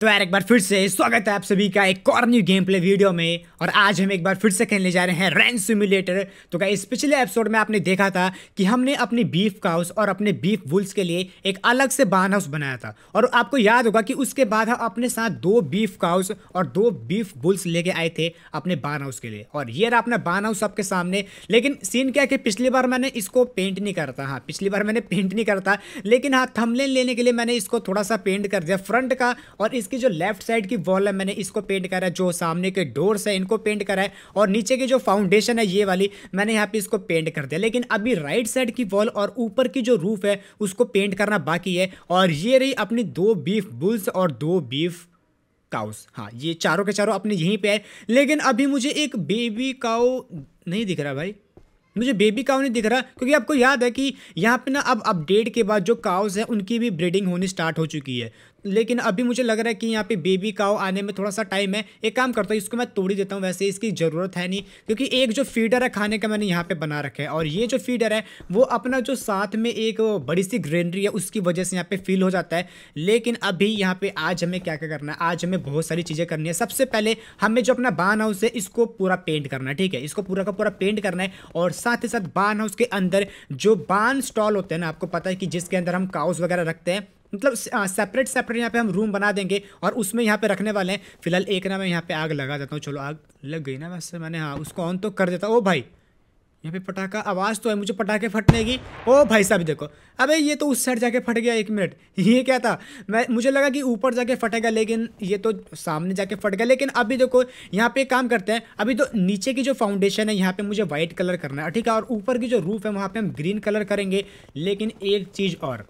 तो यार एक बार फिर से स्वागत है आप सभी का एक और न्यू गेम प्ले वीडियो में। और आज हम एक बार फिर से खेलने जा रहे हैं रैन सिमुलेटर तो क्या इस पिछले एपिसोड में आपने देखा था कि हमने अपनी बीफ काउस और अपने बीफ वुल्स के लिए एक अलग से बान हाउस बनाया था। और आपको याद होगा कि उसके बाद हम अपने साथ दो बीफ काउस और दो बीफ बुल्स लेके आए थे अपने बान हाउस के लिए। और ये रहा अपना बान हाउस आपके सामने। लेकिन सीन क्या कि पिछली बार मैंने इसको पेंट नहीं करता हाँ पिछली बार मैंने पेंट नहीं करता लेकिन हाँ थमलेन लेने के लिए मैंने इसको थोड़ा सा पेंट कर दिया फ्रंट का और इसकी जो लेफ़्ट साइड की वॉल है, मैंने इसको पेंट करा है, जो सामने के डोर्स है, इनको पेंट करा है और नीचे की जो फाउंडेशन है, ये वाली, मैंने यहाँ पे इसको पेंट कर दिया। लेकिन अभी राइट साइड की वॉल और ऊपर की जो रूफ है, उसको पेंट करना बाकी है और ये रही अपनी दो बीफ बुल्स और दो बीफ काउस हाँ ये चारों के चारों अपने यहीं पे है। लेकिन अभी मुझे एक बेबी काउ नहीं दिख रहा भाई। मुझे बेबी काउ नहीं दिख रहा, क्योंकि आपको याद है कि यहाँ पे ना अब अपडेट के बाद जो काउस है, उनकी भी ब्रीडिंग होनी स्टार्ट हो चुकी है। लेकिन अभी मुझे लग रहा है कि यहाँ पे बेबी काओ आने में थोड़ा सा टाइम है। एक काम करता हूँ, इसको मैं तोड़ ही देता हूँ, वैसे इसकी ज़रूरत है नहीं, क्योंकि एक जो फीडर है खाने का मैंने यहाँ पे बना रखा है। और ये जो फीडर है, वो अपना जो साथ में एक बड़ी सी ग्रेनरी है, उसकी वजह से यहाँ पे फील हो जाता है। लेकिन अभी यहाँ पे आज हमें क्या क्या करना है? आज हमें बहुत सारी चीज़ें करनी है। सबसे पहले हमें जो अपना बान हाउस है, इसको पूरा पेंट करना है, ठीक है? इसको पूरा का पूरा पेंट करना है और साथ ही साथ बान हाउस के अंदर जो बान स्टॉल होते हैं ना, आपको पता है कि जिसके अंदर हम काउस वगैरह रखते हैं मतलब सेपरेट सेपरेट यहाँ पे हम रूम बना देंगे और उसमें यहाँ पे रखने वाले हैं। फ़िलहाल एक ना मैं यहाँ पे आग लगा देता हूँ। चलो, आग लग गई ना वैसे मैंने हाँ उसको ऑन तो कर देता ओ भाई, यहाँ पे पटाखा, आवाज़ तो है, मुझे पटाखे फटने की ओ भाई साहब देखो। अबे, ये तो उस साइड जाके फट गया एक मिनट ये क्या था? मैं, मुझे लगा कि ऊपर जाके फटेगा, लेकिन ये तो सामने जाके फट गया लेकिन अभी देखो, यहाँ पे काम करते हैं। अभी तो नीचे की जो फाउंडेशन है, यहाँ पे मुझे वाइट कलर करना है, ठीक है? और ऊपर की जो रूफ है, वहाँ पर हम ग्रीन कलर करेंगे। लेकिन एक चीज़ और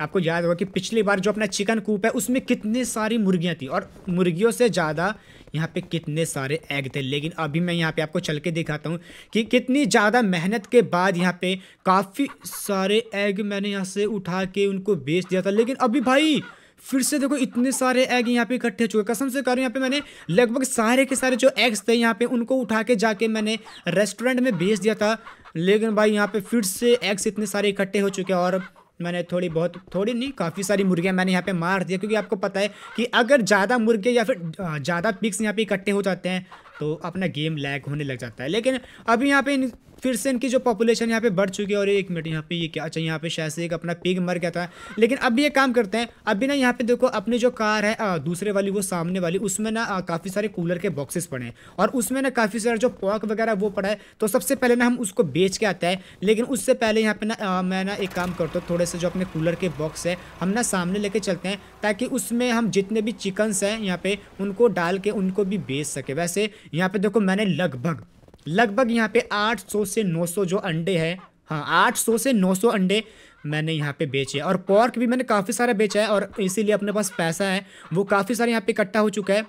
आपको याद होगा कि पिछली बार जो अपना चिकन कूप है, उसमें कितनी सारी मुर्गियाँ थी और मुर्गियों से ज़्यादा यहाँ पे कितने सारे एग थे। लेकिन अभी मैं यहाँ पे आपको चल के दिखाता हूँ कि कितनी ज़्यादा मेहनत के बाद यहाँ पे काफ़ी सारे एग मैंने यहाँ से उठा के उनको बेच दिया था। लेकिन अभी भाई, फिर से देखो इतने सारे एग यहाँ पे इकट्ठे हो चुके कसम से करूँ यहाँ पे मैंने लगभग सारे के सारे जो एग्स थे यहाँ पे, उनको उठा के जाके मैंने रेस्टोरेंट में भेज दिया था। लेकिन भाई, यहाँ पे फिर से एग्स इतने सारे इकट्ठे हो चुके और मैंने थोड़ी बहुत, थोड़ी नहीं, काफ़ी सारी मुर्गियाँ मैंने यहाँ पे मार दिया क्योंकि आपको पता है कि अगर ज़्यादा मुर्गे या फिर ज़्यादा पिक्स यहाँ पे इकट्ठे हो जाते हैं तो अपना गेम लैग होने लग जाता है। लेकिन अभी यहाँ पे इन, फिर से इनकी जो पॉपुलेशन यहाँ पे बढ़ चुकी है और एक मिनट यहाँ पे ये क्या अच्छा यहाँ पे शायद से एक अपना पिग मर गया था। लेकिन अभी ये काम करते हैं अभी ना यहाँ पे देखो अपनी जो कार है आ, दूसरे वाली वो सामने वाली उसमें ना काफ़ी सारे कूलर के बॉक्सेस पड़े हैं। और उसमें ना काफ़ी सारा जो पॉक वगैरह वो पड़ा है तो सबसे पहले ना हम उसको बेच के आता है। लेकिन उससे पहले यहाँ पे ना मैं ना एक काम करता हूँ थोड़े से जो अपने कूलर के बॉक्स है हम ना सामने लेके चलते हैं ताकि उसमें हम जितने भी चिकन्स हैं यहाँ पे उनको डाल के उनको भी बेच सके। वैसे यहाँ पे देखो मैंने लगभग लगभग यहाँ पे 800 से 900 जो अंडे हैं हाँ 800 से 900 अंडे मैंने यहाँ पे बेचे और पॉर्क भी मैंने काफ़ी सारा बेचा है और इसीलिए अपने पास पैसा है, वो काफ़ी सारे यहाँ पे इकट्ठा हो चुका है।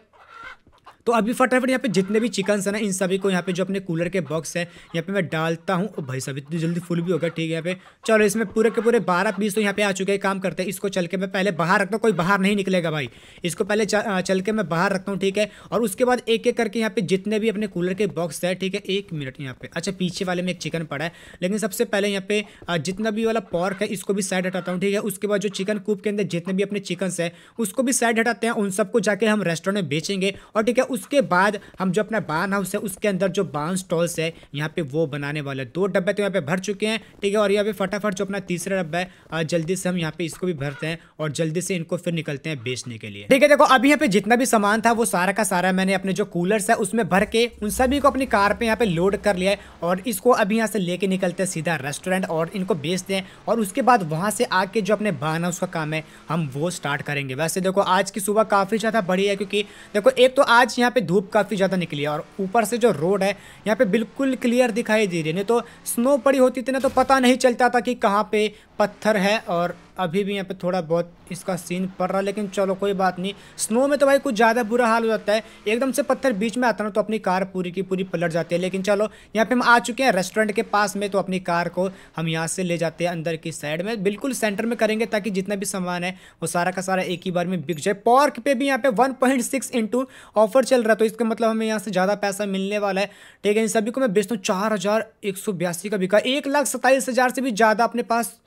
तो अभी फटाफट यहाँ पे जितने भी चिकन है ना, इन सभी को यहाँ पे जो अपने कूलर के बॉक्स है, यहाँ पे मैं डालता हूँ। भाई साहब, इतनी जल्दी फुल भी होगा ठीक है यहाँ पे। चलो इसमें पूरे के पूरे बारह पीस तो यहाँ पे आ चुके हैं, काम करते हैं। इसको चल के मैं पहले बाहर रखता हूँ, कोई बाहर नहीं निकलेगा भाई। इसको पहले चल के मैं बाहर रखता हूँ, ठीक है। और उसके बाद एक एक करके यहाँ पे जितने भी अपने कूलर के बॉक्स है, ठीक है, एक मिनट यहाँ पे। अच्छा पीछे वाले में एक चिकन पड़ा है। लेकिन सबसे पहले यहाँ पे जितना भी वाला पॉर्क है, इसको भी साइड हटाता हूँ, ठीक है। उसके बाद जो चिकन कूप के अंदर जितने भी अपने चिकन है, उसको भी साइड हटाते हैं। उन सबको जाके हम रेस्टोरेंट में बेचेंगे। और ठीक है उसके बाद हम जो अपना बान हाउस है, उसके अंदर जो बान स्टॉल्स है, यहाँ पे वो बनाने वाले दो डब्बे तो यहाँ पे भर चुके हैं, ठीक है? और यहाँ पे फटाफट जो अपना तीसरा डब्बा है जल्दी से हम यहाँ पे इसको भी भरते हैं और जल्दी से इनको फिर निकलते हैं बेचने के लिए। ठीक है, देखो, अभी यहाँ पे जितना भी सामान था, वो सारा का सारा मैंने अपने जो कूलर्स है, उसमें भर के उन सभी को अपनी कार पे यहाँ पे लोड कर लिया है और इसको अभी यहाँ से लेके निकलते हैं सीधा रेस्टोरेंट और इनको बेचते हैं और उसके बाद वहाँ से आके जो अपने बान हाउस का काम है, हम वो स्टार्ट करेंगे। वैसे देखो, आज की सुबह काफ़ी ज़्यादा बड़ी है क्योंकि देखो, एक तो आज यहाँ पे धूप काफ़ी ज़्यादा निकली है और ऊपर से जो रोड है, यहाँ पे बिल्कुल क्लियर दिखाई दे रही है। नहीं तो स्नो पड़ी होती थी ना तो पता नहीं चलता था कि कहाँ पे पत्थर है और अभी भी यहाँ पे थोड़ा बहुत इसका सीन पड़ रहा है, लेकिन चलो कोई बात नहीं। स्नो में तो भाई कुछ ज़्यादा बुरा हाल हो जाता है। एकदम से पत्थर बीच में आता ना तो अपनी कार पूरी की पूरी पलट जाती है। लेकिन चलो, यहाँ पे हम आ चुके हैं रेस्टोरेंट के पास में तो अपनी कार को हम यहाँ से ले जाते हैं अंदर की साइड में। बिल्कुल सेंटर में करेंगे, ताकि जितना भी सामान है, वो सारा का सारा एक ही बार में बिक जाए। पॉर्क पे भी यहाँ पे one point six into offer चल रहा है तो इसका मतलब हमें यहाँ से ज़्यादा पैसा मिलने वाला है। ठीक है, इन सभी को मैं बेचता हूँ, चार हज़ार एक सौ बयासी का बिका। एक लाख सत्ताईस हज़ार से भी ज़्यादा अपने पास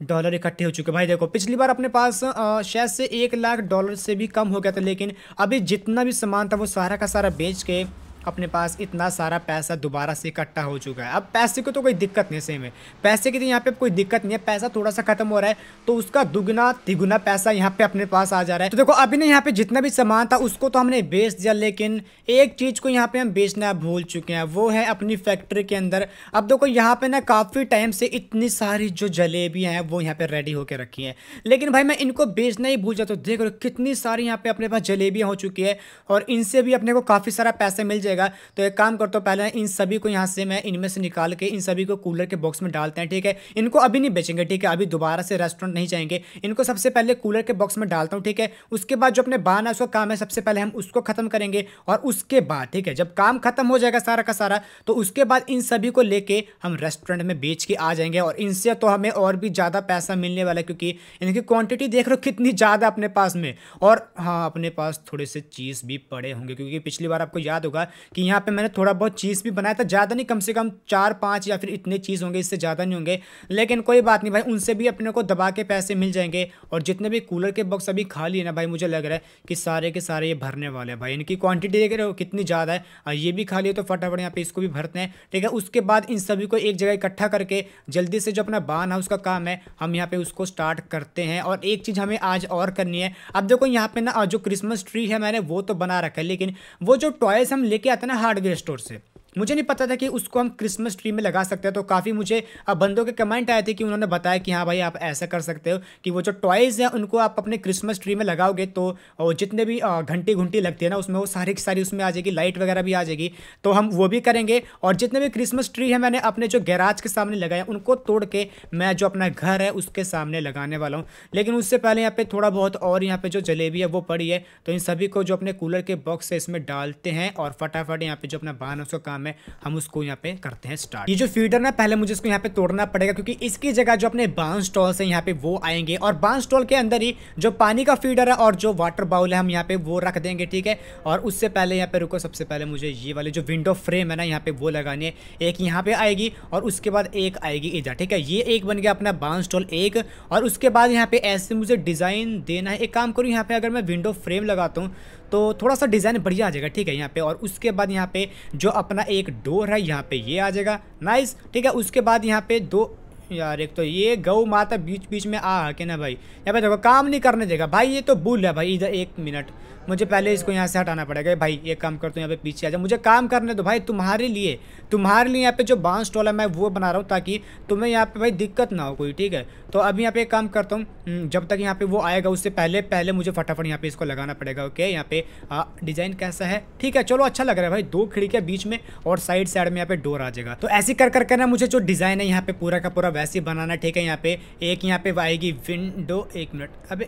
डॉलर इकट्ठे हो चुके भाई देखो, पिछली बार अपने पास शायद से एक लाख डॉलर से भी कम हो गया था, लेकिन अभी जितना भी सामान था, वो सारा का सारा बेच के अपने पास इतना सारा पैसा दोबारा से इकट्ठा हो चुका है। अब पैसे को तो कोई दिक्कत नहीं सेम है। पैसे की तो यहाँ पे कोई दिक्कत नहीं है, पैसा थोड़ा सा खत्म हो रहा है तो उसका दुगना, तिगुना पैसा यहाँ पे अपने पास आ जा रहा है। तो देखो, अभी ना यहाँ पे जितना भी सामान था, उसको तो हमने बेच दिया, लेकिन एक चीज़ को यहाँ पे हम बेचना भूल चुके हैं, वो है अपनी फैक्ट्री के अंदर। अब देखो, यहाँ पे ना काफ़ी टाइम से इतनी सारी जो जलेबियाँ हैं, वो यहाँ पे रेडी होकर रखी हैं। लेकिन भाई, मैं इनको बेचना ही भूल जाता हूँ। देख रहे कितनी सारी यहाँ पे अपने पास जलेबियाँ हो चुकी है, और इनसे भी अपने को काफ़ी सारा पैसा मिल जाएगा। जाएगा तो एक काम करता हूँ, पहले इन सभी को यहाँ से मैं इनमें से निकाल के, इन सभी को कूलर के बॉक्स में डालते हैं, ठीक है? इनको अभी नहीं बेचेंगे, ठीक है? अभी दोबारा से रेस्टोरेंट नहीं जाएँगे। इनको सबसे पहले कूलर के बॉक्स में डालता हूँ, ठीक है? उसके बाद जो अपने बान है काम है, सबसे पहले हम उसको खत्म करेंगे और उसके बाद, ठीक है? जब काम खत्म हो जाएगा सारा का सारा तो उसके बाद इन सभी को लेके हम रेस्टोरेंट में बेच के आ जाएँगे और इनसे तो हमें और भी ज़्यादा पैसा मिलने वाला क्योंकि इनकी क्वांटिटी देख रहे हो कितनी ज़्यादा अपने पास में। और हाँ अपने पास थोड़े से चीज़ भी पड़े होंगे, क्योंकि पिछली बार आपको याद होगा कि यहाँ पे मैंने थोड़ा बहुत चीज़ भी बनाया था, ज़्यादा नहीं, कम से कम चार, पाँच या फिर इतने चीज़ होंगे, इससे ज़्यादा नहीं होंगे। लेकिन कोई बात नहीं भाई, उनसे भी अपने को दबा के पैसे मिल जाएँगे और जितने भी कूलर के बॉक्स अभी खाली है ना भाई, मुझे लग रहा है कि सारे के सारे ये भरने वाले हैं भाई। इनकी क्वान्टिटी देख रहे हो कितनी ज़्यादा है। और ये भी खाली है तो फटाफट यहाँ पे इसको भी भरते हैं। ठीक है, उसके बाद इन सभी को एक जगह इकट्ठा करके जल्दी से जो अपना बान हाउस का काम है, हम यहाँ पे उसको स्टार्ट करते हैं। और एक चीज़ हमें आज और करनी है। अब देखो यहाँ पे ना जो क्रिसमस ट्री है मैंने, वो तो बना रखा है, लेकिन वो जो टॉयस हम लेके आते है ना हार्डवेयर स्टोर से। मुझे नहीं पता था कि उसको हम क्रिसमस ट्री में लगा सकते हैं तो काफ़ी मुझे बंदों के कमेंट आए थे कि उन्होंने बताया कि हाँ भाई आप ऐसा कर सकते हो कि वो जो टॉयज़ हैं, उनको आप अपने क्रिसमस ट्री में लगाओगे तो जितने भी घंटी घंटी लगती है ना, उसमें वो सारी की सारी उसमें आ जाएगी लाइट वगैरह भी आ जाएगी तो हम वो भी करेंगे। और जितने भी क्रिसमस ट्री है, मैंने अपने जो गैराज के सामने लगाए उनको तोड़ के मैं जो अपना घर है, उसके सामने लगाने वाला हूँ। लेकिन उससे पहले यहाँ पर थोड़ा बहुत और यहाँ पर जो जलेबी है, वो पड़ी है तो इन सभी को जो अपने कूलर के बॉक्स है इसमें डालते हैं, और फटाफट यहाँ पर जो अपना बाहन उसका काम है हम उसको यहाँ पे करते हैं स्टार्ट ये जो फीडर ना, पहले मुझे इसको यहाँ पे तोड़ना पड़ेगा, क्योंकि इसकी जगह जो अपने बाँस स्टॉल से यहाँ पे वो आएँगे, और बाँस स्टॉल के अंदर ही जो पानी का फीडर है और जो वाटर बाउल है हम यहाँ पे वो रख देंगे, ठीक है? और उससे पहले यहाँ पे रुको, सबसे पहले मुझे ये वाली जो विंडो फ्रेम है ना, यहाँ पे वो लगानी है। एक यहाँ पे आएगी और उसके बाद एक आएगी इधर, ठीक है? ये एक बन गया अपना बाँस स्टॉल एक, और उसके बाद यहाँ पे ऐसे मुझे डिज़ाइन देना है। एक काम करूँ, यहाँ पे अगर मैं विंडो फ्रेम लगाता हूँ तो थोड़ा सा डिज़ाइन बढ़िया आ जाएगा, ठीक है, यहाँ पे। और उसके बाद यहाँ पे जो अपना एक डोर है, यहाँ पे ये आ जाएगा। नाइस ठीक है, उसके बाद यहाँ पे दो यार एक तो ये गौ माता बीच बीच में आ के ना भाई। यहाँ पे देखो काम नहीं करने देगा। भाई ये तो भूल है भाई इधर एक मिनट। मुझे पहले इसको यहाँ से हटाना पड़ेगा। भाई एक काम कर तो यहाँ पे पीछे आ जाए मुझे काम करने दो भाई तुम्हारे लिए। तुम्हारे लिए यहाँ पे जो बाँस है मैं वो बना रहा हूँ ताकि तुम्हें यहाँ पे भाई दिक्कत ना हो कोई ठीक है? तो अभी यहाँ पे एक काम करता हूँ। हम्म, जब तक यहाँ पे वो आएगा उससे पहले पहले मुझे फटाफट यहाँ पे इसको लगाना पड़ेगा ओके? यहाँ पे डिज़ाइन कैसा है? ठीक है चलो अच्छा लग रहा है भाई। दो खिड़कियाँ बीच में और साइड साइड में यहाँ पे डोर आ जाएगा। तो ऐसे कर कर ना मुझे जो डिज़ाइन है यहाँ पे पूरा का पूरा वैसे बनाना, ठीक है, यहाँ पे, एक यहाँ पे आएगी विंडो एक मिनट अभी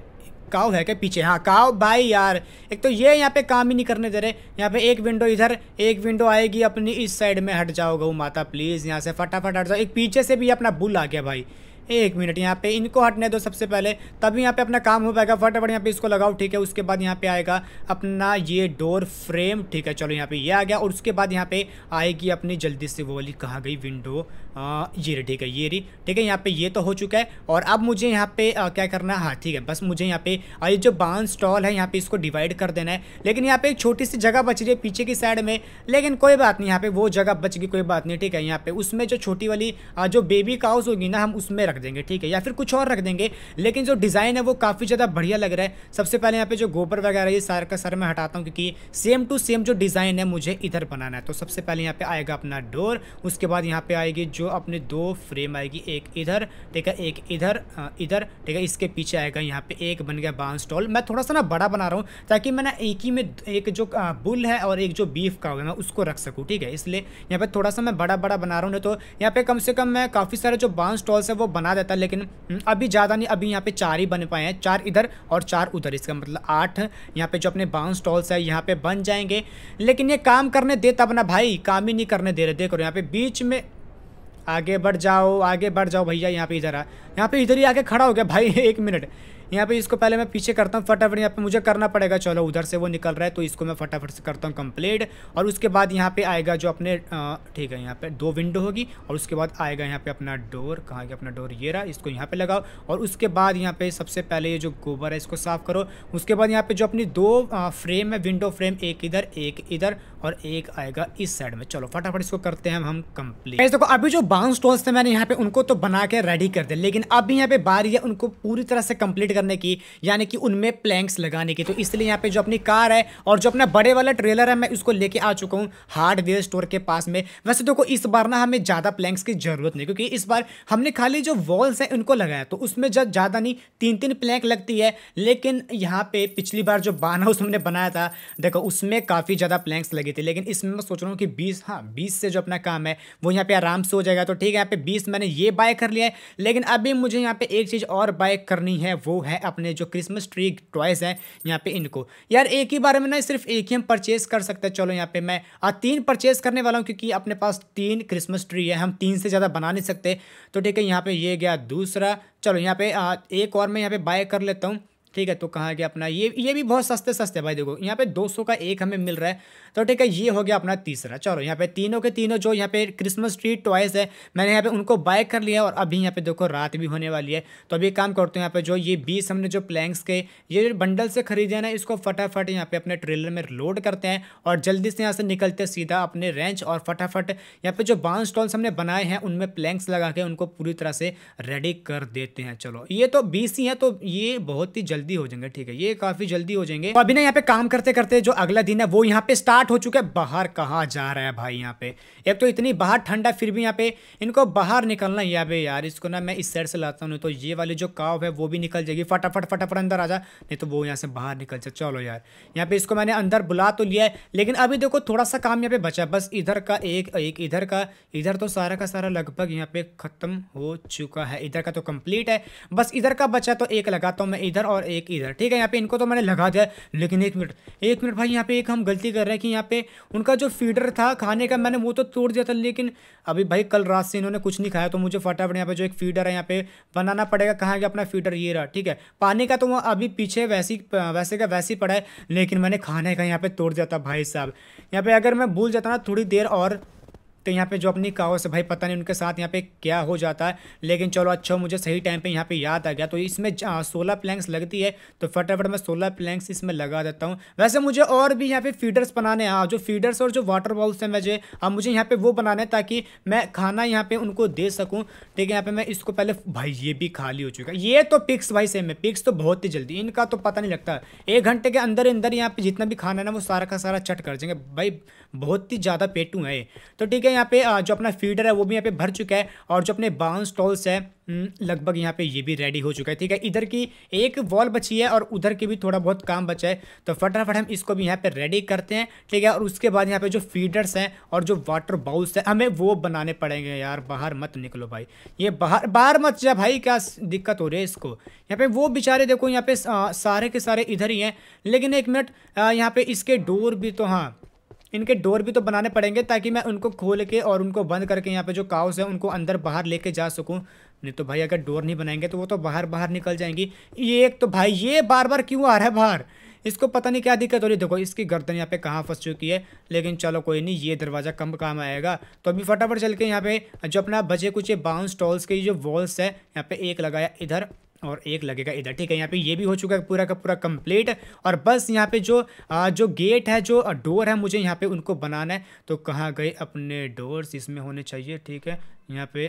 काव है क्या पीछे? हाँ काव भाई यार, एक तो ये यहाँ पे काम ही नहीं करने दे रहे। यहाँ पे एक विंडो इधर, एक विंडो आएगी अपनी इस साइड में, हट जाओ गौ माता प्लीज़ यहाँ से फटाफट हट जाओ। एक पीछे से भी अपना बुल आ गया भाई। एक मिनट यहाँ पे इनको हटने दो सबसे पहले, तभी यहाँ पे अपना काम हो पाएगा। फटाफट यहाँ पे इसको लगाओ, ठीक है, उसके बाद यहाँ पे आएगा अपना ये डोर फ्रेम ठीक है, चलो यहाँ पे ये यह आ गया, और उसके बाद यहाँ पे आएगी अपनी जल्दी से वो वाली कहा गई विंडो आ, ये रही ठीक है ये रही ठीक है यहाँ पे ये तो हो चुका है और अब मुझे यहाँ पे आ, क्या करना है? हाँ ठीक है बस मुझे यहाँ पे ये जो बाँस स्टॉल है यहाँ पे इसको डिवाइड कर देना है लेकिन यहाँ पे एक छोटी सी जगह बच रही है पीछे की साइड में लेकिन कोई बात नहीं यहाँ पे वो जगह बच गई कोई बात नहीं ठीक है यहाँ पे उसमें जो छोटी वाली आ, जो बेबी काउस होगी ना हम उसमें रख देंगे ठीक है या फिर कुछ और रख देंगे लेकिन जो डिज़ाइन है वो काफ़ी ज़्यादा बढ़िया लग रहा है सबसे पहले यहाँ पे जो गोबर वगैरह ये सारा का सारा मैं हटाता हूँ क्योंकि सेम टू सेम जो डिज़ाइन है मुझे इधर बनाना है तो सबसे पहले यहाँ पे आएगा अपना डोर उसके बाद यहाँ पे आएगी जो अपने दो फ्रेम आएगी एक इधर ठीक है एक इधर इधर ठीक है इसके पीछे आएगा यहाँ पे एक बन गया बाँस स्टॉल। मैं थोड़ा सा ना बड़ा बना रहा हूँ ताकि मैं ना एक ही में एक जो बुल है और एक जो बीफ का होगा मैं उसको रख सकूँ ठीक है? इसलिए यहाँ पे थोड़ा सा मैं बड़ा बड़ा बना रहा हूँ तो यहाँ पे कम से कम मैं काफ़ी सारे जो बाँस स्टॉल्स है वो बना देता लेकिन हम्म, अभी ज़्यादा नहीं अभी यहाँ पे चार ही बन पाए हैं चार इधर और चार उधर इसका मतलब आठ यहाँ पे जो अपने बाउंस स्टॉल्स है यहाँ पे बन जाएँगे। लेकिन ये काम करने दे तब ना भाई काम ही नहीं करने दे रहे देखो यहाँ पे बीच में आगे बढ़ जाओ, आगे बढ़ जाओ भैया, यहाँ पे इधर आ। यहाँ पे इधर ही आके खड़ा हो गया। भाई, एक मिनट। यहाँ पे इसको पहले मैं पीछे करता हूँ फटाफट यहाँ पे मुझे करना पड़ेगा चलो उधर से वो निकल रहा है तो इसको मैं फटाफट से करता हूँ कंप्लीट और उसके बाद यहाँ पे आएगा जो अपने ठीक है यहाँ पे दो विंडो होगी और उसके बाद आएगा यहाँ पे अपना डोर कहाँ अपना डोर ये रहा इसको यहाँ पे लगाओ और उसके बाद यहाँ पे सबसे पहले ये जो गोबर है इसको साफ़ करो उसके बाद यहाँ पे जो अपनी दो फ्रेम है विंडो फ्रेम एक इधर एक इधर और एक आएगा इस साइड में चलो फटाफट इसको करते हैं हम कंप्लीट देखो अभी जो बाउंस स्टोन्स थे मैंने यहाँ पे उनको तो बना के रेडी कर दिया लेकिन अभी यहाँ पे बारी है उनको पूरी तरह से कंप्लीट करने की, यानी कि उनमें प्लैंक्स लगाने की। तो इसलिए यहाँ पे जो अपनी कार है और जो अपना बड़े वाला ट्रेलर है, मैं उसको लेके आ चुका हूँ हार्डवेयर स्टोर के पास में। वैसे देखो, इस बार ना हमें ज़्यादा प्लैंक्स की ज़रूरत नहीं, क्योंकि इस बार हमने खाली जो वॉल्स हैं, उनको लगाया। तो उसमें जब ज़्यादा नहीं तीन तीन प्लैंक लगती है, लेकिन यहाँ पे पिछली बार जो बान हाउस हमने बनाया था, देखो, उसमें काफ़ी ज़्यादा प्लैंक्स लगी थी। लेकिन इसमें मैं सोच रहा हूँ कि बीस हाँ बीस से जो अपना काम है, वो यहाँ पे आराम से हो जाएगा। तो ठीक है, यहाँ पे बीस मैंने ये बाय कर लिया है, लेकिन अभी मुझे यहाँ पे एक चीज़ और बाय करनी है, वो है अपने जो क्रिसमस ट्री टॉयज़ हैं यहाँ पे इनको। यार एक ही बारे में ना सिर्फ़ एक ही हम परचेज कर सकते हैं। चलो यहाँ पे मैं आ, तीन परचेज करने वाला हूँ क्योंकि अपने पास तीन क्रिसमस ट्री है। हम तीन से ज़्यादा बना नहीं सकते। तो ठीक है यहाँ पर ये गया दूसरा। चलो यहाँ पे एक और मैं यहाँ पे बाय कर लेता हूँ। ठीक है तो कहाँ गया अपना, ये ये भी बहुत सस्ते सस्ते, भाई देखो, यहाँ पे 200 का एक हमें मिल रहा है तो ठीक है, ये हो गया अपना तीसरा, चलो, यहाँ पे तीनों के तीनों जो यहाँ पे क्रिसमस ट्री टॉयस है, मैंने यहाँ पे उनको बाय कर लिया और अभी यहाँ पे देखो रात भी होने वाली है तो अभी काम करते हैं, यहाँ पे जो ये बीस हमने जो प्लैंक्स के, ये बंडल से खरीदे ना, इसको फटाफट यहाँ पे अपने ट्रेलर में लोड करते हैं और जल्दी से यहाँ से निकलते सीधा अपने रेंच और फटाफट यहाँ पे जो बाउंस स्टॉल्स हमने बनाए हैं, उनमें प्लैंक्स लगा के उनको पूरी तरह से रेडी कर देते हैं, चलो, ये तो बीस ही है तो ये बहुत ही जल्दी हो जाएँगे, ठीक है? ये काफ़ी जल्दी हो जाएँगे। तो अभी ना यहाँ पे काम करते करते जो अगला दिन है, वो यहाँ पे स्टार्ट हो चुका है। बाहर कहाँ जा रहा है भाई यहाँ पे? एक तो इतनी बाहर ठंडा फिर भी यहाँ पे इनको बाहर निकलना ही। बे यार, इसको ना मैं इस साइड से लाता हूँ तो ये वाली जो काव है, वो भी निकल जाएगी। फटाफट फटाफट अंदर आ जा नहीं तो वो यहाँ से बाहर निकल जाए। चलो यार, यहाँ पे इसको मैंने अंदर बुला तो लिया है, लेकिन अभी देखो थोड़ा सा काम यहाँ पे बचा बस इधर का एक एक इधर का, इधर तो सारा का सारा लगभग यहाँ पे खत्म हो चुका है। इधर का तो कंप्लीट है। बस इधर का बचा तो एक लगाता हूँ मैं, इधर और एक इधर। ठीक है, यहाँ पे इनको तो मैंने लगा दिया, लेकिन एक मिनट एक मिनट भाई, यहाँ पे एक हम गलती कर रहे हैं कि यहाँ पे उनका जो फीडर था खाने का, मैंने वो तो तोड़ दिया था, लेकिन अभी भाई कल रात से इन्होंने कुछ नहीं खाया तो मुझे फटाफट यहाँ पे जो एक फीडर है, यहाँ पे बनाना पड़ेगा, कहाँ गया अपना फीडर ये रहा, ठीक है। पानी का तो वो अभी पीछे वैसी, वैसे का वैसे ही पड़ा है, लेकिन मैंने खाने का यहाँ पे तोड़ दिया था भाई साहब। यहाँ पे अगर मैं भूल जाता ना, थोड़ी देर और तो यहाँ पे जो अपनी काओ से भाई पता नहीं उनके साथ यहाँ पे क्या हो जाता है लेकिन चलो अच्छा मुझे सही टाइम पे यहाँ पे याद आ गया तो इसमें सोलह प्लैंक्स लगती है तो फटाफट मैं सोलह प्लैंक्स इसमें लगा देता हूँ। वैसे मुझे और भी यहाँ पे फीडर्स बनाने हैं हाँ, जो फीडर्स और जो वाटर बॉल्स हैं मुझे अब मुझे यहाँ पे वो बनाने हैं ताकि मैं खाना यहाँ पे उनको दे सकूँ। ठीक है यहाँ पे मैं इसको पहले भाई ये भी खाली हो चुका है। ये तो पिक्स भाई सेम है पिक्स तो बहुत ही जल्दी इनका तो पता नहीं लगता। एक घंटे के अंदर अंदर यहाँ पे जितना भी खाना है ना वो सारा का सारा चट कर देंगे। भाई बहुत ही ज़्यादा पेटू है तो ठीक है यहाँ पे जो अपना फीडर है, वो भी यहाँ पे भर चुका है और जो अपने बाउंस टॉल्स है लगभग यहाँ पे ये भी रेडी हो चुका है, ठीक है? इधर की एक वॉल बची है और उधर की भी थोड़ा बहुत काम बचा है तो फटाफट हम इसको भी यहाँ पे रेडी करते हैं, ठीक है? और उसके बाद यहाँ पे जो फीडर्स हैं और जो वाटर बाउल्स हैं, हमें वो बनाने पड़ेंगे, यार, बाहर मत निकलो भाई। ये बाहर बाहर मत जा भाई, क्या दिक्कत हो रही है इसको? यहाँ पे वो बेचारे देखो, यहाँ पे सारे के सारे इधर ही हैं, लेकिन एक मिनट यहाँ पे इसके डोर भी तो हाँ इनके डोर भी तो बनाने पड़ेंगे ताकि मैं उनको खोल के और उनको बंद करके यहाँ पे जो काउस है, उनको अंदर बाहर लेके जा सकूँ। नहीं तो भाई अगर डोर नहीं बनाएँगे तो वो तो बाहर बाहर निकल जाएँगी। ये एक तो भाई, ये बार बार क्यों आ रहा है बाहर? इसको पता नहीं क्या दिक्कत हो रही देखो, इसकी गर्दन यहाँ पे कहाँ फंस चुकी है, लेकिन चलो कोई नहीं, ये दरवाज़ा कम काम आएगा। तो अभी फटाफट चल के यहाँ पे जो अपना बचे कुछ बाउंस टॉल्स के जो वॉल्स है, यहाँ पे एक लगाया इधर। और एक लगेगा इधर। ठीक है यहाँ पे ये भी हो चुका है पूरा का पूरा कंप्लीट और बस यहाँ पे जो आ, जो गेट है जो डोर है मुझे यहाँ पे उनको बनाना है। तो कहाँ गए? अपने डोर्स इसमें होने चाहिए ठीक है। यहाँ पे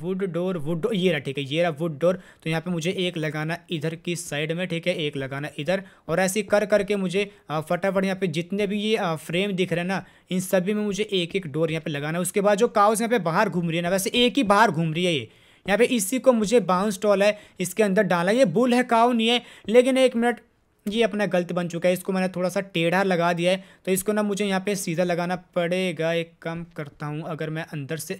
वुड डोर वुड डोर ये रहा ठीक है ये रहा वुड डोर तो यहाँ पे मुझे एक लगाना इधर की साइड में ठीक है एक लगाना इधर। और ऐसे कर करके मुझे फटाफट यहाँ पे जितने भी ये आ, फ्रेम दिख रहे हैं ना इन सभी में मुझे एक एक डोर यहाँ पे लगाना है। उसके बाद जो काउस यहाँ पे बाहर घूम रही है ना वैसे एक ही बाहर घूम रही है ये। यहाँ पे इसी को मुझे बाउंस टॉल है इसके अंदर डाला ये बुल है काउ नहीं है लेकिन एक मिनट ये अपना गलत बन चुका है इसको मैंने थोड़ा सा टेढ़ा लगा दिया है तो इसको ना मुझे यहाँ पे सीधा लगाना पड़ेगा एक काम करता हूँ अगर मैं अंदर से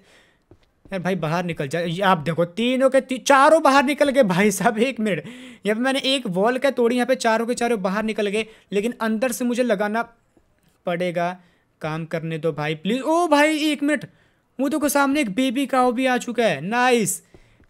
यार भाई बाहर निकल जाए आप देखो तीनों के ती, चारों बाहर निकल गए भाई साहब एक मिनट यहाँ पे मैंने एक वॉल का तोड़ी यहाँ पे चारों के चारों बाहर निकल गए लेकिन अंदर से मुझे लगाना पड़ेगा काम करने दो भाई प्लीज़ ओ भाई एक मिनट वो देखो सामने एक बेबी काव भी आ चुका है नाइस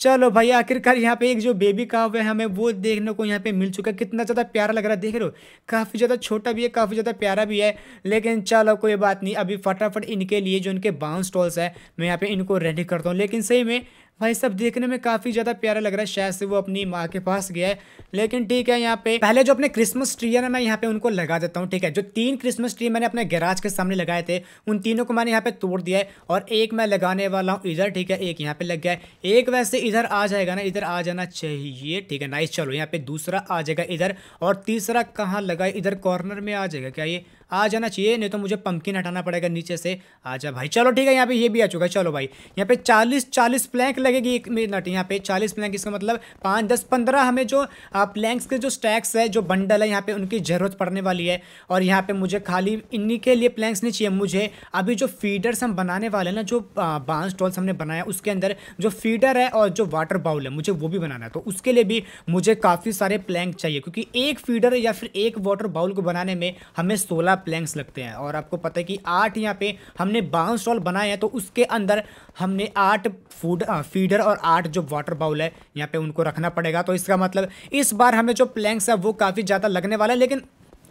चलो भाई आखिरकार यहाँ पे एक जो बेबी काव है हमें वो देखने को यहाँ पे मिल चुका है। कितना ज़्यादा प्यारा लग रहा है, देख रहे हो? काफ़ी ज़्यादा छोटा भी है, काफ़ी ज़्यादा प्यारा भी है। लेकिन चलो, कोई बात नहीं, अभी फटाफट इनके लिए जो इनके बाउंस टॉल्स है, मैं यहाँ पे इनको रेडी करता हूँ। लेकिन सही में भाई सब देखने में काफ़ी ज़्यादा प्यारा लग रहा है। शायद से वो अपनी माँ के पास गया है। लेकिन ठीक है, यहाँ पे पहले जो अपने क्रिसमस ट्री है ना, मैं यहाँ पे उनको लगा देता हूँ, ठीक है? जो तीन क्रिसमस ट्री मैंने अपने गैराज के सामने लगाए थे, उन तीनों को मैंने यहाँ पे तोड़ दिया है और एक मैं लगाने वाला हूँ इधर, ठीक है? एक यहाँ पे लग गया है। एक वैसे इधर आ जाएगा ना, इधर आ जाना चाहिए, ठीक है? नाइस चलो, यहाँ पे दूसरा आ जाएगा इधर और तीसरा कहाँ लगा इधर कॉर्नर में आ जाएगा क्या ये? आ जाना चाहिए, नहीं तो मुझे पंपकिन हटाना पड़ेगा नीचे से। आ जा भाई। चलो ठीक है, यहाँ पे ये भी आ चुका है। चलो भाई। यहाँ पे चालीस चालीस प्लैंक लगेगी एक मिनट यहाँ पे चालीस प्लैंक इसका मतलब पाँच, दस, पंद्रह हमें जो प्लैंक्स के जो स्टैक्स है, जो बंडल है, यहाँ पे उनकी ज़रूरत पड़ने वाली है। और यहाँ पे मुझे खाली इन्हीं के लिए प्लैंक्स नहीं चाहिए। मुझे अभी जो फीडर्स हम बनाने वाले हैं ना, जो बाँस टॉल्स हमने बनाया, उसके अंदर जो फीडर है और जो वाटर बाउल है, मुझे वो भी बनाना है। तो उसके लिए भी मुझे काफ़ी सारे प्लैंक चाहिए, क्योंकि एक फीडर या फिर एक वाटर बाउल को बनाने में हमें सोलह प्लैंक्स लगते हैं। और आपको पता है कि आठ यहाँ पे हमने बाउंस स्टॉल बनाए हैं तो उसके अंदर हमने आठ फ़ूड फीडर और आठ जो वाटर बाउल है, यहाँ पे उनको रखना पड़ेगा। तो इसका मतलब इस बार हमें जो प्लैंक्स है, वो काफ़ी ज़्यादा लगने वाला है, लेकिन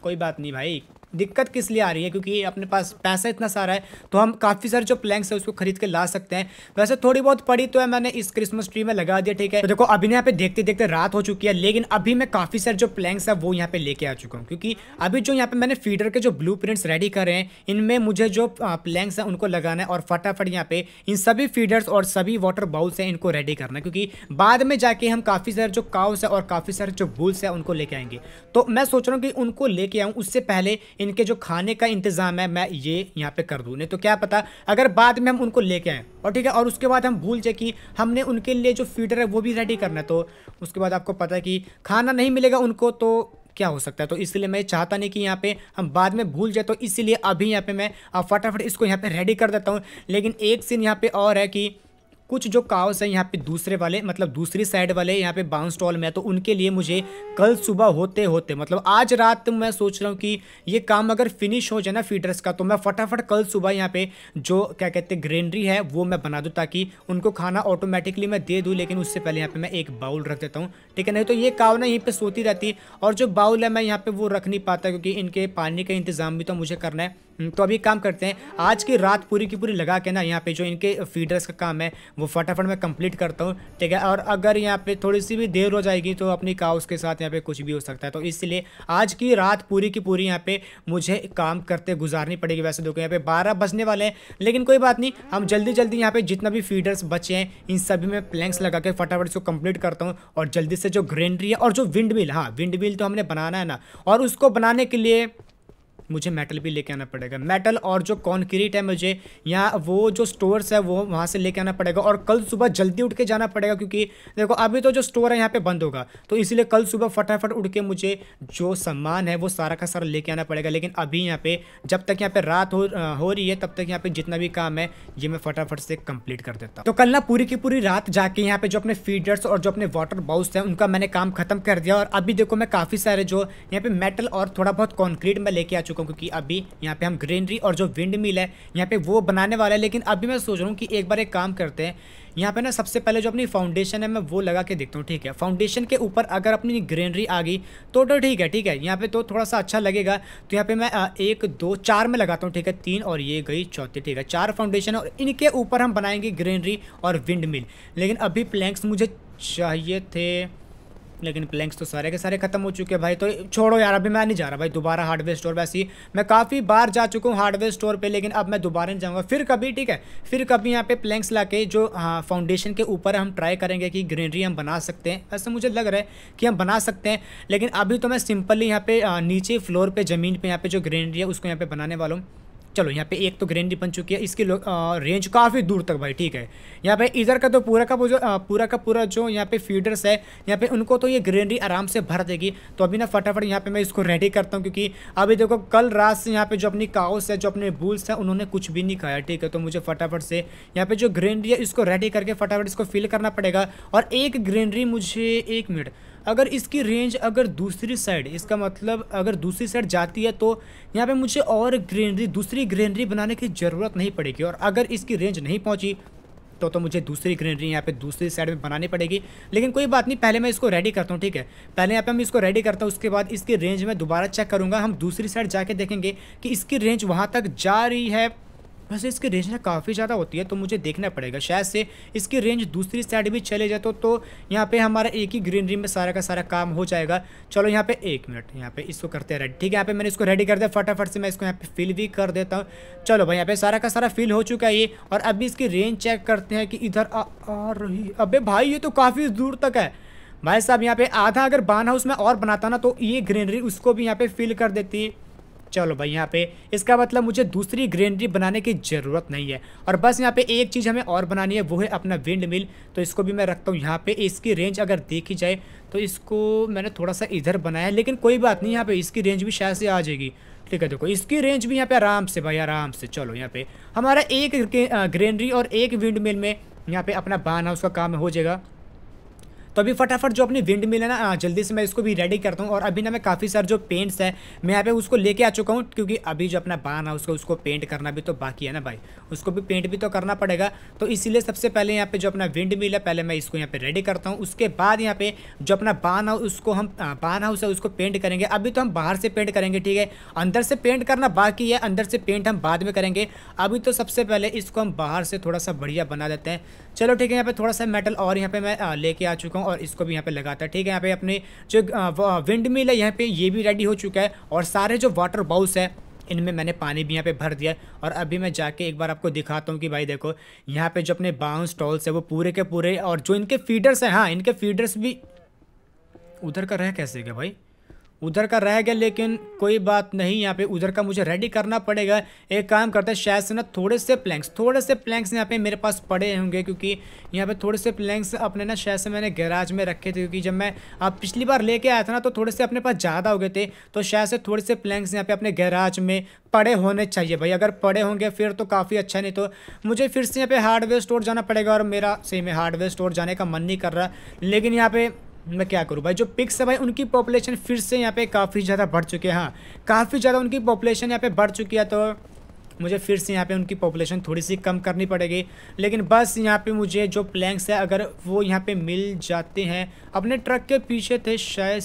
कोई बात नहीं भाई। दिक्कत किस लिए आ रही है? क्योंकि अपने पास पैसा इतना सारा है तो हम काफ़ी सारे जो प्लैंक्स है, उसको खरीद के ला सकते हैं। वैसे थोड़ी बहुत पड़ी तो है, मैंने इस क्रिसमस ट्री में लगा दिया, ठीक है। तो देखो, अभी यहाँ पे देखते देखते रात हो चुकी है, लेकिन अभी मैं काफ़ी सारे जो प्लैंक्स है, वो यहाँ पे लेके आ चुका हूँ। क्योंकि अभी जो यहाँ पे मैंने फीडर के जो ब्लू रेडी कर हैं, इनमें मुझे जो प्लैंक्स है, उनको लगाना है और फटाफट यहाँ पे इन सभी फीडर्स और सभी वाटर बाउल्स हैं, इनको रेडी करना है। क्योंकि बाद में जाके हम काफ़ी सारे जो काउस है और काफ़ी सारे जो बुल्स है, उनको लेके आएँगे। तो मैं सोच रहा हूँ कि उनको लेके आऊँ, उससे पहले इनके जो खाने का इंतज़ाम है, मैं ये यहाँ पे कर दूँ। नहीं तो क्या पता, अगर बाद में हम उनको लेके आएँ, और ठीक है, और उसके बाद हम भूल जाए कि हमने उनके लिए जो फीडर है, वो भी रेडी करना है तो उसके बाद आपको पता है कि खाना नहीं मिलेगा उनको तो क्या हो सकता है? तो इसलिए मैं चाहता नहीं कि यहाँ पे हम बाद में भूल जाए तो इसीलिए अभी यहाँ पे मैं फटाफट इसको यहाँ पे रेडी कर देता हूँ। लेकिन एक सीन यहाँ पे और है कि कुछ जो काउस हैं यहाँ पे दूसरे वाले मतलब दूसरी साइड वाले यहाँ पे बाउंस टॉल में है तो उनके लिए मुझे कल सुबह होते होते मतलब आज रात मैं सोच रहा हूँ कि ये काम अगर फिनिश हो जाए ना फीडर्स का तो मैं फटाफट कल सुबह यहाँ पे जो क्या कहते हैं ग्रेनरी है, वो मैं बना दूँ ताकि उनको खाना ऑटोमेटिकली मैं दे दूँ, लेकिन उससे पहले यहाँ पे मैं एक बाउल रख देता हूँ। ठीक है, नहीं तो ये काव ना यहीं पर सोती रहती, और जो बाउल है मैं यहाँ पर वो रख नहीं पाता, क्योंकि इनके पानी का इंतज़ाम भी तो मुझे करना है। तो अभी काम करते हैं, आज की रात पूरी की पूरी लगा के ना यहाँ पे जो इनके फीडर्स का काम है, वो फटाफट मैं कंप्लीट करता हूँ, ठीक है? और अगर यहाँ पे थोड़ी सी भी देर हो जाएगी तो अपनी काउस के साथ यहाँ पे कुछ भी हो सकता है। तो इसलिए आज की रात पूरी की पूरी यहाँ पे मुझे काम करते गुजारनी पड़ेगी। वैसे देखो यहाँ पे बारह बजने वाले हैं, लेकिन कोई बात नहीं, हम जल्दी जल्दी यहाँ पे जितना भी फीडर्स बचे हैं, इन सभी में प्लैंक्स लगा के फटाफट इसको कंप्लीट करता हूँ, और जल्दी से जो ग्रेनरी है और जो विंड मिल हाँ विंड मिल तो हमने बनाना है ना, और उसको बनाने के लिए मुझे मेटल भी लेके आना पड़ेगा। मेटल और जो कॉन्क्रीट है मुझे यहाँ वो जो स्टोर्स है, वो वहाँ से लेके आना पड़ेगा और कल सुबह जल्दी उठ के जाना पड़ेगा क्योंकि देखो, अभी तो जो स्टोर है, यहाँ पे बंद होगा। तो इसीलिए कल सुबह फटाफट उठ के मुझे जो सामान है, वो सारा का सारा लेके आना पड़ेगा। लेकिन अभी यहाँ पे, जब तक यहाँ पे रात हो हो रही है, तब तक यहाँ पे जितना भी काम है, ये मैं फटाफट से कंप्लीट कर देता तो कल ना पूरी की पूरी रात जाके यहाँ पे जो अपने फीडर्स और जो अपने वाटर बाउस हैं, उनका मैंने काम खत्म कर दिया। और अभी देखो, मैं काफ़ी सारे जो यहाँ पे मेटल और थोड़ा बहुत कॉन्क्रीट में लेके आ चुका हूँ क्योंकि अभी यहाँ पे हम ग्रीनरी और जो विंड मिल है, यहाँ पे वो बनाने वाला है, लेकिन अभी मैं सोच रहा हूँ कि एक बार एक काम करते हैं। यहाँ पे ना सबसे पहले जो अपनी फाउंडेशन है, मैं वो लगा के देखता हूँ, ठीक है? फाउंडेशन के ऊपर अगर अपनी ग्रीनरी आ गई तो तो ठीक है ठीक है? यहाँ पे तो थोड़ा सा अच्छा लगेगा। तो यहाँ पे मैं एक, दो, चार में लगाता हूँ, ठीक है? तीन और ये गई चौथी, ठीक है? चार फाउंडेशन और इनके ऊपर हम बनाएँगे ग्रीनरी और विंड मिल लेकिन अभी प्लैंक्स मुझे चाहिए थे लेकिन प्लैंक्स तो सारे के सारे खत्म हो चुके हैं भाई तो छोड़ो यार, अभी मैं नहीं जा रहा भाई, दोबारा हार्डवेयर स्टोर पे ऐसी मैं काफ़ी बार जा चुका हूँ हार्डवेयर स्टोर पे, लेकिन अब मैं दोबारा नहीं जाऊँगा। फिर कभी, ठीक है, फिर कभी यहाँ पे प्लैंक्स ला के जो हाँ फाउंडेशन के ऊपर हम ट्राई करेंगे कि ग्रीनरी हम बना सकते हैं। ऐसा मुझे लग रहा है कि हम बना सकते हैं, लेकिन अभी तो मैं सिंपली यहाँ पे नीचे फ्लोर पर ज़मीन पर यहाँ पे जो ग्रीनरी है, उसको यहाँ पे बनाने वाला हूँ। चलो, यहाँ पे एक तो ग्रेनरी बन चुकी है, इसकी रेंज काफ़ी दूर तक भाई, ठीक है। यहाँ पे इधर का तो पूरा का जो पूरा का पूरा जो यहाँ पे फीडर्स है, यहाँ पे उनको तो ये ग्रेनरी आराम से भर देगी। तो अभी ना फटाफट यहाँ पे मैं इसको रेडी करता हूँ, क्योंकि अभी देखो, कल रात से यहाँ पे जो अपनी काउस है, जो अपने बुल्स हैं, उन्होंने कुछ भी नहीं खाया, ठीक है। तो मुझे फटाफट से यहाँ पे जो ग्रेनरी है, इसको रेडी करके फटाफट इसको फिल करना पड़ेगा। और एक ग्रेनरी मुझे एक मिनट अगर इसकी रेंज अगर दूसरी साइड इसका मतलब अगर दूसरी साइड जाती है तो यहाँ पे मुझे और ग्रीनरी दूसरी ग्रीनरी बनाने की ज़रूरत नहीं पड़ेगी। और अगर इसकी रेंज नहीं पहुँची तो तो मुझे दूसरी ग्रीनरी यहाँ पे दूसरी साइड में बनानी पड़ेगी। लेकिन कोई बात नहीं, पहले मैं इसको रेडी करता हूँ, ठीक है? पहले यहाँ पे मैं इसको रेडी करता हूँ, उसके बाद इसकी रेंज में दोबारा चेक करूँगा। हम दूसरी साइड जाके देखेंगे कि इसकी रेंज वहाँ तक जा रही है वैसे इसकी रेंज ना काफ़ी ज़्यादा होती है तो मुझे देखना पड़ेगा। शायद से इसकी रेंज दूसरी साइड भी चले जाए तो, तो यहाँ पे हमारा एक ही ग्रीनरी में सारा का सारा काम हो जाएगा। चलो यहाँ पे एक मिनट यहाँ पे इसको करते हैं रेडी ठीक है यहाँ पे मैंने इसको रेडी कर दिया फटाफट से मैं इसको यहाँ पे फिल भी कर देता हूँ। चलो भाई यहाँ पे सारा का सारा फिल हो चुका है ये और अभी इसकी रेंज चेक करते हैं कि इधर आ, रही अबे भाई ये तो काफ़ी दूर तक है। भाई साहब यहाँ पे आधा अगर बान हाउस में और बनाता ना तो ये ग्रीनरी उसको भी यहाँ पे फिल कर देती चलो भाई यहाँ पे। इसका मतलब मुझे दूसरी ग्रेनरी बनाने की ज़रूरत नहीं है। और बस यहाँ पे एक चीज़ हमें और बनानी है, वो है अपना विंड मिल तो इसको भी मैं रखता हूँ यहाँ पे। इसकी रेंज अगर देखी जाए तो इसको मैंने थोड़ा सा इधर बनाया लेकिन कोई बात नहीं, यहाँ पे इसकी रेंज भी शायद से आ जाएगी। ठीक है, देखो, इसकी रेंज भी यहाँ पे आराम से भाई, आराम से। चलो यहाँ पे। हमारा एक ग्रेनरी और एक विंड मिल में यहाँ पे अपना बान हाउस का काम हो जाएगा। तो अभी फटाफट जो अपनी विंड मिल है ना जल्दी से मैं इसको भी रेडी करता हूँ। और अभी ना मैं काफ़ी सारे जो पेंट्स है, मैं यहाँ पे उसको लेके आ चुका हूँ, क्योंकि अभी जो अपना बान है, उसको उसको पेंट करना भी तो बाकी है ना भाई। उसको भी पेंट भी तो करना पड़ेगा। तो इसीलिए सबसे पहले यहाँ पे जो अपना विंड मिल है, पहले मैं इसको यहाँ पे रेडी करता हूँ। उसके बाद यहाँ पे जो अपना बान हाउस उसको हम बान हाउस है, उसको पेंट करेंगे। अभी तो हम बाहर से पेंट करेंगे, ठीक है? अंदर से पेंट करना बाकी है, अंदर से पेंट हम बाद में करेंगे। अभी तो सबसे पहले इसको हम बाहर से थोड़ा सा बढ़िया बना देते हैं। चलो, ठीक है, यहाँ पे थोड़ा सा मेटल और यहाँ पे मैं लेके आ चुका हूँ और इसको भी यहाँ पे लगाता है, ठीक है? यहाँ पे अपने जो विंड मिल है, यहाँ पे ये भी रेडी हो चुका है और सारे जो वाटर बाउस है इनमें मैंने पानी भी यहाँ पे भर दिया और अभी मैं जाके एक बार आपको दिखाता हूँ कि भाई देखो, यहाँ पे जो अपने बाउंस टॉल्स है, वो पूरे के पूरे और जो इनके फीडर्स हैं हाँ इनके फीडर्स भी उधर का रह कैसे गया भाई? उधर का रह गया, लेकिन कोई बात नहीं, यहाँ पे उधर का मुझे रेडी करना पड़ेगा। एक काम करते हैं, शायद से ना थोड़े से प्लैंक्स थोड़े से प्लैंक्स यहाँ पे मेरे पास पड़े होंगे, क्योंकि यहाँ पे थोड़े से प्लैंक्स अपने ना शायद से मैंने गैराज में रखे थे, क्योंकि जब मैं, आप पिछली बार लेके आया था ना तो थोड़े से अपने पास ज़्यादा हो गए थे तो शायद से थोड़े से प्लैंक्स यहाँ पे अपने गैराज में पड़े होने चाहिए भाई। अगर पड़े होंगे फिर तो काफ़ी अच्छा नहीं तो मुझे फिर से यहाँ पे हार्डवेयर स्टोर जाना पड़ेगा, और मेरा, सही में हार्डवेयर स्टोर जाने का मन नहीं कर रहा। लेकिन यहाँ पे मैं क्या करूँ भाई? जो पिक्स है भाई, उनकी पॉपुलेशन फिर से यहाँ पे काफ़ी ज़्यादा बढ़ चुके हैं हाँ। काफ़ी ज़्यादा उनकी पॉपुलेशन यहाँ पे बढ़ चुकी है तो मुझे फिर से यहाँ पे उनकी पॉपुलेशन थोड़ी सी कम करनी पड़ेगी। लेकिन बस यहाँ पे मुझे जो प्लैंक्स है, अगर वो यहाँ पे मिल जाते हैं, अपने ट्रक के पीछे थे शायद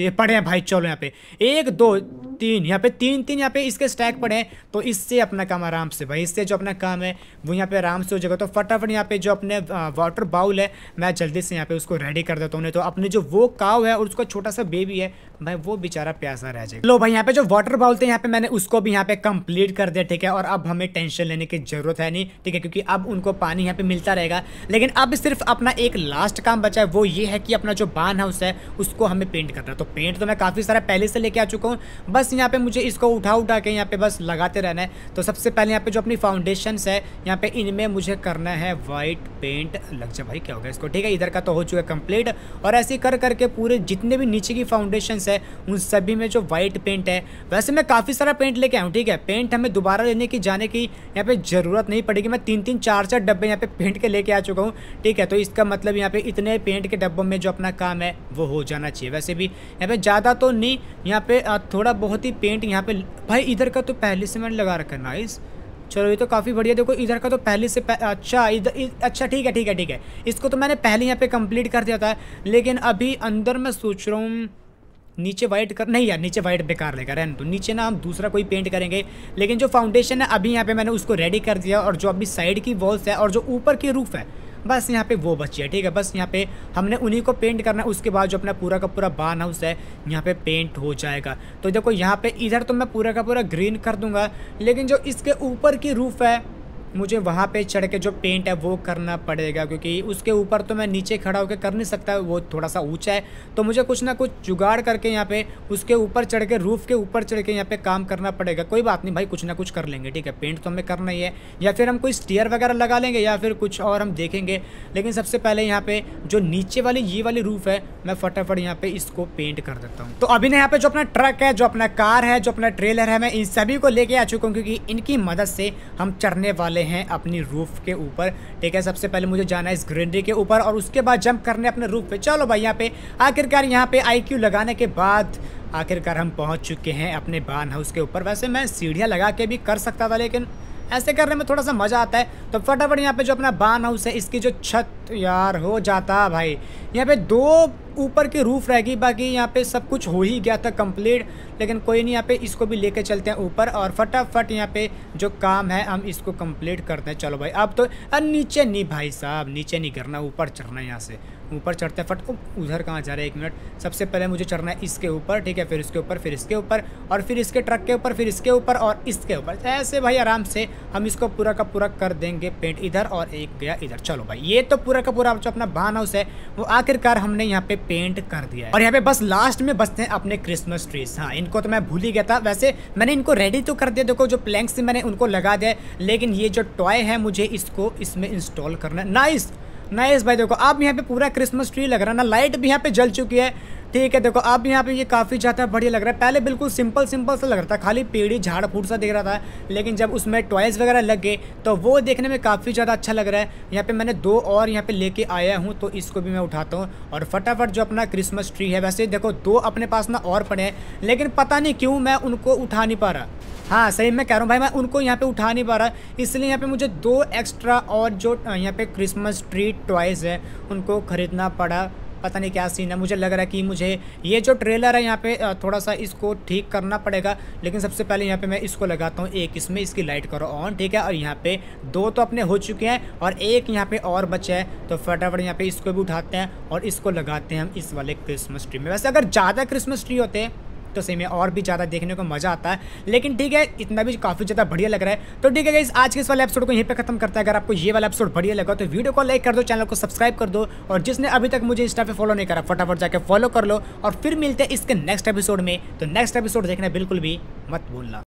से पड़े हैं भाई, चलो यहाँ पे। एक, दो, तीन, यहाँ पे तीन तीन यहाँ पे इसके स्टैक पड़े हैं तो इससे अपना काम आराम से, भाई, इससे जो अपना काम है, वो यहाँ पे आराम से हो जाएगा। तो फटाफट यहाँ पे जो अपने वाटर बाउल है, मैं जल्दी से यहाँ पे उसको रेडी कर देता हूँ तो अपने जो वो काव है और उसका छोटा सा बेबी है, भाई, वो बेचारा प्यासा रह जाएगा। लो भाई, यहाँ पे जो वाटर बाउल थे, यहाँ पे मैंने उसको भी यहाँ पे कंप्लीट कर दिया, ठीक है? और अब हमें टेंशन लेने की ज़रूरत है नहीं, ठीक है? क्योंकि अब उनको पानी यहाँ पे मिलता रहेगा। लेकिन अब सिर्फ़ अपना एक लास्ट काम बचा है, वो ये है कि अपना जो बान हाउस है, उसको हमें पेंट करना है। तो पेंट तो मैं काफ़ी सारा पहले से लेके आ चुका हूँ। बस यहाँ पे मुझे इसको उठा उठा के यहाँ पे बस लगाते रहना है। तो सबसे पहले यहाँ पे जो अपनी फाउंडेशन है, यहाँ पे इनमें मुझे करना है वाइट पेंट लग जाए भाई, क्या होगा इसको? ठीक है, इधर का तो हो चुका है कंप्लीट और ऐसे कर करके पूरे जितने भी नीचे की फाउंडेशन है, उन सभी में जो वाइट पेंट है, वैसे मैं काफ़ी सारा पेंट लेके आऊँ ठीक है? पेंट हमें दोबारा लेने की, जाने की यहाँ पे ज़रूरत नहीं पड़ेगी। मैं तीन तीन चार चार डब्बे यहाँ पे पेंट के लेके आ चुका हूँ, ठीक है? तो इसका मतलब यहाँ पे इतने पेंट के डब्बों में जो अपना काम है, वो हो जाना चाहिए। वैसे भी यहाँ पे ज़्यादा तो नहीं यहाँ पे थोड़ा बहुत ही पेंट यहाँ पे भाई इधर का तो पहले से मैंने लगा रखा नाइस चलो ये तो काफ़ी बढ़िया देखो इधर का तो पहले से पह, अच्छा इधर अच्छा ठीक है ठीक है ठीक है। इसको तो मैंने पहले यहाँ पे कंप्लीट कर दिया था लेकिन अभी अंदर मैं सोच रहा हूँ नीचे वाइट कर नहीं यार नीचे वाइट बेकार लेगा रहने तो नीचे ना हम दूसरा कोई पेंट करेंगे लेकिन जो फाउंडेशन है अभी यहाँ पे मैंने उसको रेडी कर दिया और जो अभी साइड की वॉल्स है और जो ऊपर की रूफ है बस यहाँ पे वो बची है, ठीक है? बस यहाँ पे हमने उन्हीं को पेंट करना है, उसके बाद जो अपना पूरा का पूरा बान हाउस है, यहाँ पे पेंट हो जाएगा। तो देखो, यहाँ पे इधर तो मैं पूरा का पूरा ग्रीन कर दूँगा, लेकिन जो इसके ऊपर की रूफ है मुझे वहाँ पे चढ़ के जो पेंट है वो करना पड़ेगा, क्योंकि उसके ऊपर तो मैं नीचे खड़ा होकर कर नहीं सकता, वो थोड़ा सा ऊँचा है। तो मुझे कुछ ना कुछ जुगाड़ करके यहाँ पे, उसके ऊपर चढ़ के रूफ के ऊपर चढ़ के यहाँ पे काम करना पड़ेगा। कोई बात नहीं भाई, कुछ ना कुछ कर लेंगे, ठीक है? पेंट तो हमें करना ही है। या फिर हम कोई स्टेयर वगैरह लगा लेंगे, या फिर कुछ और हम देखेंगे। लेकिन सबसे पहले यहाँ पे जो नीचे वाली, ये वाली रूफ है, मैं फटाफट यहाँ पे इसको पेंट कर देता हूँ। तो अभी ना यहाँ पे जो अपना ट्रक है, जो अपना कार है, जो अपना ट्रेलर है, मैं इन सभी को लेके आ चुका हूँ, क्योंकि इनकी मदद से हम चढ़ने वाले वाले हैं अपनी रूफ के ऊपर। ठीक है, सबसे पहले मुझे जाना है इस ग्रीनरी के ऊपर और उसके बाद जंप करने अपने रूफ पे। चलो भाई, यहाँ पे आखिरकार यहाँ पे आई लगाने के बाद आखिरकार हम पहुँच चुके हैं अपने बान हाउस के ऊपर। वैसे मैं सीढ़ियाँ लगा के भी कर सकता था, लेकिन ऐसे करने में थोड़ा सा मज़ा आता है। तो फटाफट यहाँ पे जो अपना बान हाउस है, इसकी जो छत यार हो जाता भाई। यहाँ पे दो ऊपर की रूफ रहेगी बाकी यहाँ पे सब कुछ हो ही गया था कंप्लीट लेकिन कोई नहीं, यहाँ पे इसको भी लेके चलते हैं ऊपर और फटाफट यहाँ पे जो काम है, हम इसको कंप्लीट करते हैं। चलो भाई, अब तो नीचे नहीं भाई साहब, नीचे नहीं करना ऊपर चढ़ना यहाँ से। ऊपर चढ़ते हैं। फट उधर कहाँ जा रहे हैं? एक मिनट। सबसे पहले मुझे चढ़ना है इसके ऊपर, ठीक है? फिर इसके ऊपर, फिर इसके ऊपर, और फिर इसके ट्रक के ऊपर, फिर इसके ऊपर, और इसके ऊपर। ऐसे भाई, आराम से हम इसको पूरा का पूरा कर देंगे। पेंट इधर और एक गया इधर। चलो भाई, ये तो पूरा का पूरा जो अपना बान हाउस है, वो आखिरकार हमने यहाँ पे पेंट कर दिया है। और यहाँ पे बस लास्ट में बसते हैं अपने क्रिसमस ट्रीज हाँ इनको तो मैं भूल ही गया था। वैसे मैंने इनको रेडी तो कर दिया। देखो, जो प्लैंक्स मैंने उनको लगा दिया लेकिन ये जो टॉय है, मुझे इसको इसमें इंस्टॉल करना है। नाइस नाइस भाई देखो, आप यहाँ पे पूरा क्रिसमस ट्री लग रहा है, ना लाइट भी यहाँ पे जल चुकी है। ठीक है, देखो, अब यहाँ पे ये काफ़ी ज़्यादा बढ़िया लग रहा है। पहले बिल्कुल सिंपल सिंपल सा लग रहा था, खाली पेड़ी, झाड़ फूट सा दिख रहा था, लेकिन जब उसमें टॉयज़ वगैरह लग गए तो वो देखने में काफ़ी ज़्यादा अच्छा लग रहा है। यहाँ पे मैंने दो और यहाँ पे लेके आया हूँ तो इसको भी मैं उठाता हूँ। और फटाफट जो अपना क्रिसमस ट्री है, वैसे देखो, दो अपने पास ना और पड़े हैं, लेकिन पता नहीं क्यों मैं उनको उठा नहीं पा रहा। हाँ सही, मैं कह रहा हूँ, भाई, मैं उनको यहाँ पे उठा नहीं पा रहा। इसलिए यहाँ पे मुझे दो एक्स्ट्रा और जो, यहाँ पे क्रिसमस ट्री टॉयज़ है, उनको ख़रीदना पड़ा। पता नहीं क्या सीन है। मुझे लग रहा है कि मुझे ये जो ट्रेलर है यहाँ पे थोड़ा सा इसको ठीक करना पड़ेगा। लेकिन सबसे पहले यहाँ पे मैं इसको लगाता हूँ, एक इसमें इसकी लाइट करो ऑन, ठीक है? और यहाँ पे दो तो अपने हो चुके हैं और एक यहाँ पे और बचा है। तो फटाफट यहाँ पे इसको भी उठाते हैं और इसको लगाते हैं हम इस वाले क्रिसमस ट्री में। वैसे अगर ज़्यादा क्रिसमस ट्री होते हैं तो सही में और भी ज़्यादा देखने को मज़ा आता है। लेकिन ठीक है, इतना भी काफ़ी ज़्यादा बढ़िया लग रहा है। तो ठीक है इस आज के इस वाले एपिसोड को यहीं पर खत्म करता है। अगर आपको ये वाला एपिसोड बढ़िया लगा तो वीडियो को लाइक कर दो चैनल को सब्सक्राइब कर दो। और जिसने अभी तक मुझे इंस्टा पर फॉलो नहीं करा, फटाफट जाकर फॉलो कर लो। और फिर मिलते हैं इसके नेक्स्ट एपिसोड में। तो नेक्स्ट एपिसोड देखना बिल्कुल भी मत भूलना।